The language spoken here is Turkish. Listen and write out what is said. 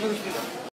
Görüşürüz.